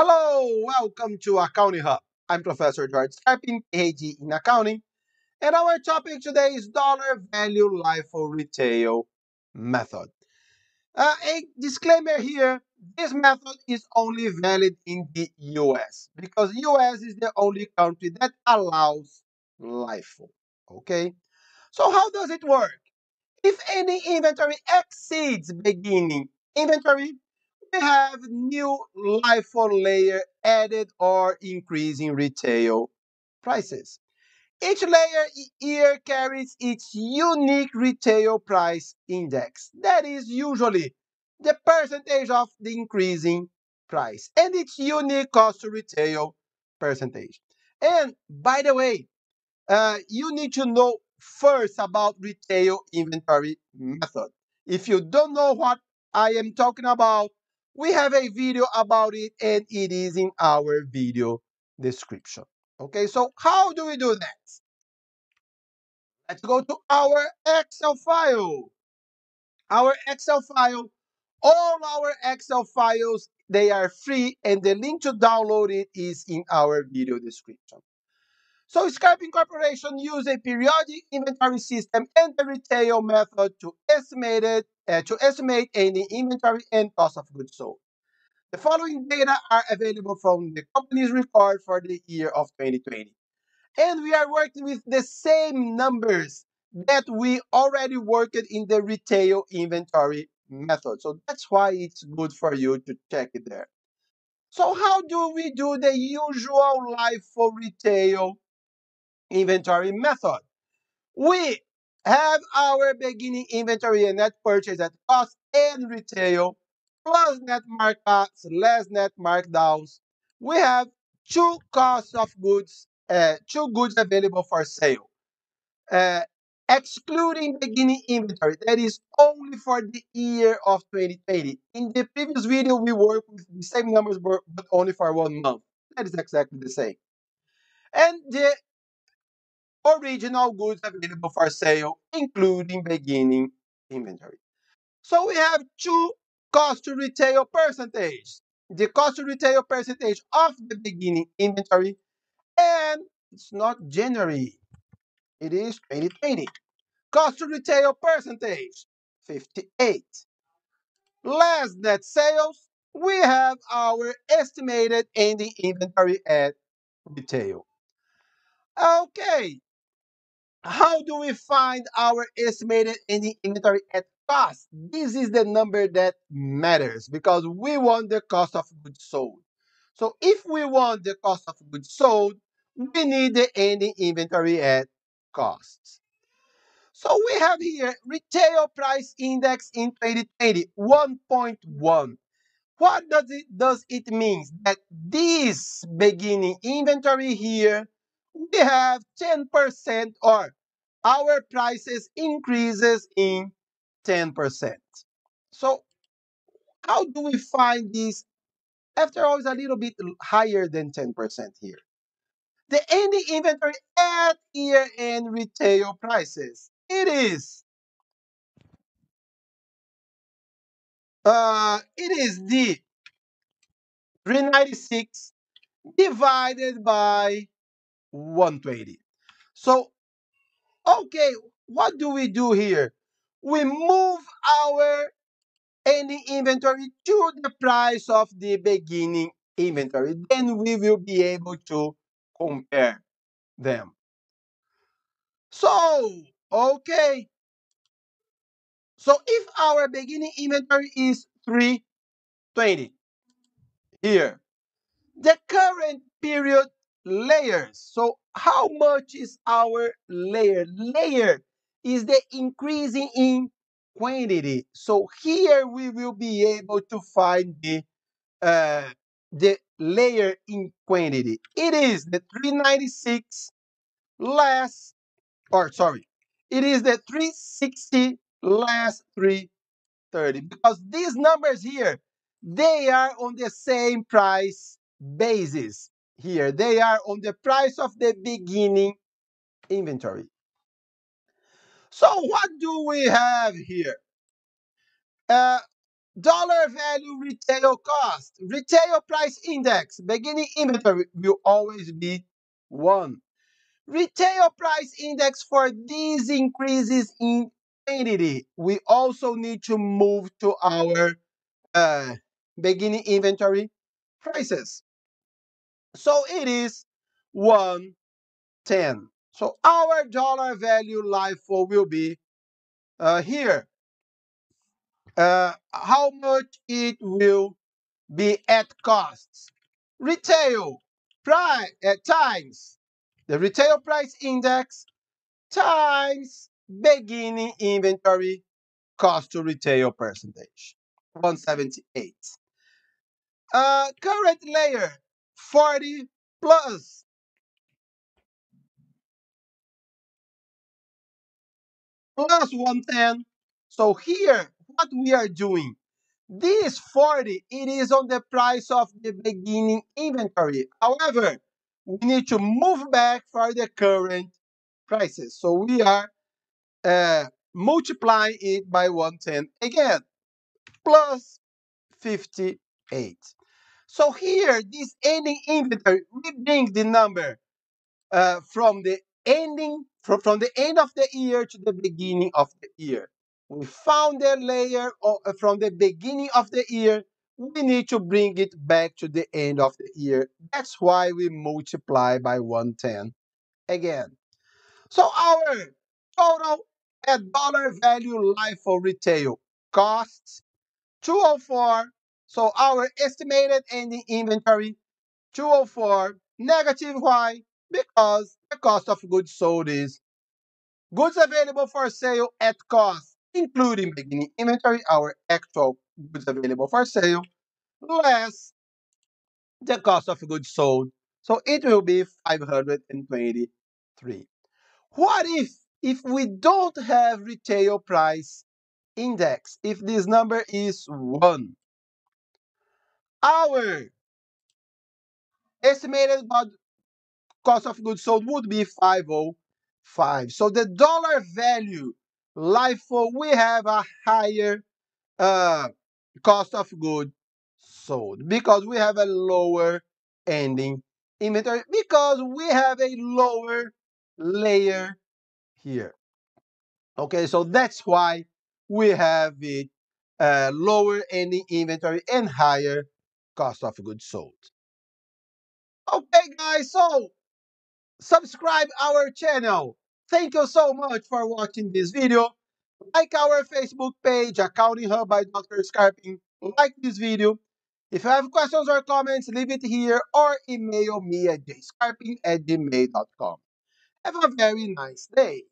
Hello, welcome to Accounting Hub. I'm Professor George Scarpin, PhD in accounting, and our topic today is dollar value LIFO retail method. Uh, a disclaimer here, this method is only valid in the US because US is the only country that allows LIFO. Okay, so how does it work? If any inventory exceeds beginning inventory, we have new LIFO layer added or increasing retail prices. Each layer here carries its unique retail price index. That is usually the percentage of the increasing price and its unique cost to retail percentage. And by the way, uh, you need to know first about retail inventory method. If you don't know what I am talking about, we have a video about it and it is in our video description. Okay, so how do we do that? Let's go to our Excel file. Our Excel file, all our Excel files, they are free and the link to download it is in our video description. So Scarpin Corporation use a periodic inventory system and the retail method to estimate it, uh, to estimate any inventory and cost of goods sold. The following data are available from the company's record for the year of 2020. And we are working with the same numbers that we already worked in the retail inventory method. So that's why it's good for you to check it there. So how do we do the usual life for retail inventory method. We have our beginning inventory and net purchase at cost and retail plus net markups less net markdowns. We have two costs of goods, uh, two goods available for sale. Uh, excluding beginning inventory, that is only for the year of 2020. In the previous video, we worked with the same numbers, but only for one month. That is exactly the same. And the original goods available for sale, including beginning inventory. So we have two cost to retail percentage. The cost to retail percentage of the beginning inventory, and it's not January, it is 2020. Cost to retail percentage, 58. Less net sales, we have our estimated ending inventory at retail. Okay, how do we find our estimated ending inventory at cost? This is the number that matters because we want the cost of goods sold. So if we want the cost of goods sold, we need the ending inventory at cost. So we have here retail price index in 2020, 1.1. What does it does it mean? That this beginning inventory here, we have 10% or our prices increases in 10%. So how do we find this? After all, it's a little bit higher than 10% here. The ending inventory at year-end retail prices. It is uh, it is the 396 divided by 120. So, okay, what do we do here? We move our ending inventory to the price of the beginning inventory. Then we will be able to compare them. So, okay. So if our beginning inventory is 320 here, the current period layers. So how much is our layer? Layer is the increasing in quantity. So here we will be able to find the uh, the layer in quantity. It is the 396 less, or sorry, it is the 360 less 330 because these numbers here, they are on the same price basis here. They are on the price of the beginning inventory. So what do we have here? Uh, Dollar value retail cost. Retail price index. Beginning inventory will always be 1. Retail price index for these increases in quantity. We also need to move to our uh, beginning inventory prices. So it is 110. So our dollar value LIFO will be uh, here. Uh, how much it will be at costs. Retail price uh, times the retail price index times beginning inventory cost to retail percentage. 178. Uh, current layer 40 plus. plus plus 110. So here, what we are doing, this 40, it is on the price of the beginning inventory. However, we need to move back for the current prices. So we are uh, multiplying it by 110 again, plus 58. So here, this ending inventory, we bring the number uh, from the ending from, from the end of the year to the beginning of the year. We found the layer uh, from the beginning of the year. We need to bring it back to the end of the year. That's why we multiply by 110 again. So our total at dollar value LIFO retail costs 204. So our estimated ending inventory 204 negative why? Because the cost of goods sold is goods available for sale at cost, including beginning inventory, our actual goods available for sale, less the cost of goods sold. So it will be 523. What if if we don't have retail price index, if this number is 1? Our estimated cost of goods sold would be 505. So the dollar value LIFO, we have a higher uh, cost of goods sold because we have a lower ending inventory because we have a lower layer here. Okay, so that's why we have it uh, lower ending inventory and higher cost of goods sold. Okay, guys, so subscribe our channel. Thank you so much for watching this video. Like our Facebook page, Accounting Hub by Dr. Scarpin. Like this video. If you have questions or comments, leave it here or email me at jscarpin at gmail.com. Have a very nice day.